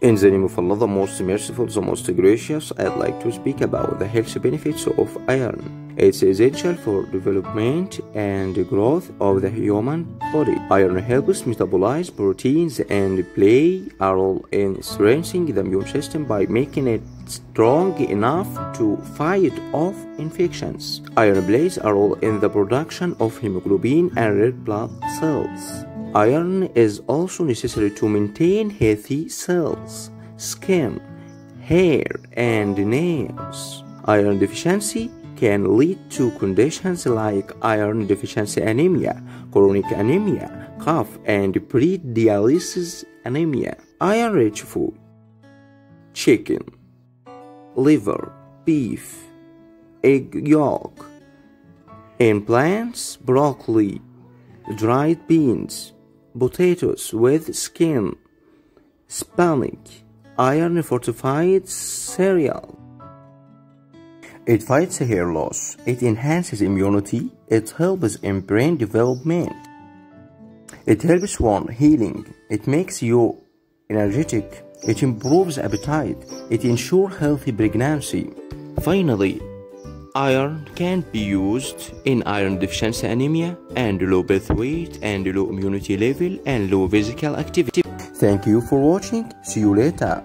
In the name of Allah, the most merciful, the most gracious, I'd like to speak about the health benefits of iron. It's essential for development and growth of the human body. Iron helps metabolize proteins and play a role in strengthening the immune system by making it strong enough to fight off infections. Iron plays a role in the production of hemoglobin and red blood cells. Iron is also necessary to maintain healthy cells, skin, hair, and nails. Iron deficiency can lead to conditions like iron deficiency anemia, chronic anemia, cough, and pre-dialysis anemia. Iron-rich food chicken, liver, beef, egg yolk. and plants, broccoli, dried beans, potatoes with skin, spinach, iron fortified cereal. It fights hair loss, it enhances immunity, it helps in brain development. It helps wound healing, it makes you energetic, it improves appetite, it ensures healthy pregnancy. Finally, Iron can be used in iron deficiency anemia and low birth weight and low immunity level and low physical activity. Thank you for watching. See you later.